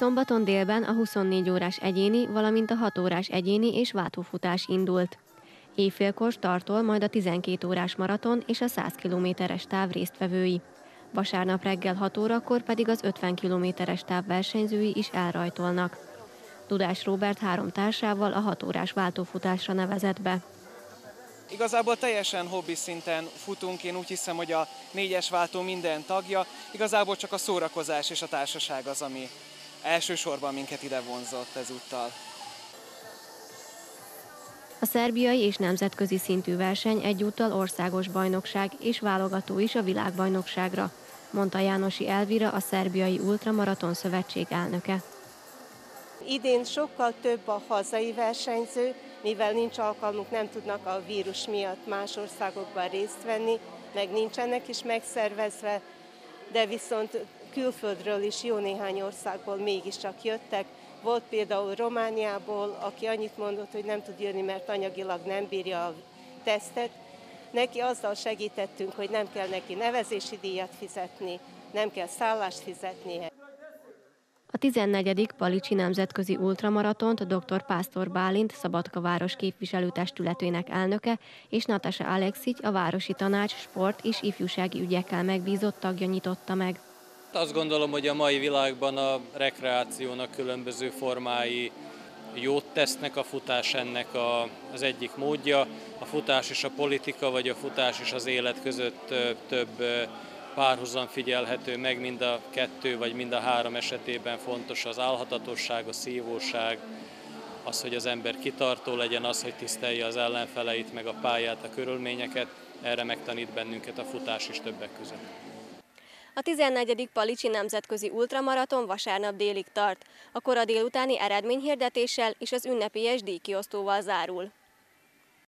Szombaton délben a 24 órás egyéni, valamint a 6 órás egyéni és váltófutás indult. Éjfélkor startol majd a 12 órás maraton és a 100 kilométeres táv résztvevői. Vasárnap reggel 6 órakor pedig az 50 kilométeres táv versenyzői is elrajtolnak. Dudás Robert három társával a 6 órás váltófutásra nevezett be. Igazából teljesen hobbi szinten futunk, én úgy hiszem, hogy a négyes váltó minden tagja, igazából csak a szórakozás és a társaság az, ami elsősorban minket ide vonzott ezúttal. A szerbiai és nemzetközi szintű verseny egyúttal országos bajnokság és válogató is a világbajnokságra, mondta Jánosi Elvira, a Szerbiai Ultramaraton Szövetség elnöke. Idén sokkal több a hazai versenyző, mivel nincs alkalmuk, nem tudnak a vírus miatt más országokban részt venni, meg nincsenek is megszervezve, de viszont külföldről is jó néhány országból mégiscsak jöttek. Volt például Romániából, aki annyit mondott, hogy nem tud jönni, mert anyagilag nem bírja a tesztet. Neki azzal segítettünk, hogy nem kell neki nevezési díjat fizetni, nem kell szállást fizetnie. A 14. Palicsi Nemzetközi Ultramaratont dr. Pásztor Bálint Szabadka város képviselőtestületének elnöke és Natasa Alexic a Városi Tanács sport és ifjúsági ügyekkel megbízott tagja nyitotta meg. Azt gondolom, hogy a mai világban a rekreációnak különböző formái jót tesznek, a futás ennek a, az egyik módja. A futás és a politika, vagy a futás és az élet között több párhuzam figyelhető meg, mind a kettő vagy mind a három esetében fontos az álhatatosság, a szívóság, az, hogy az ember kitartó legyen, az, hogy tisztelje az ellenfeleit, meg a pályát, a körülményeket, erre megtanít bennünket a futás is többek között. A 14. Palicsi Nemzetközi Ultramaraton vasárnap délig tart. A kora délutáni eredményhirdetéssel és az ünnepélyes díjkiosztóval zárul.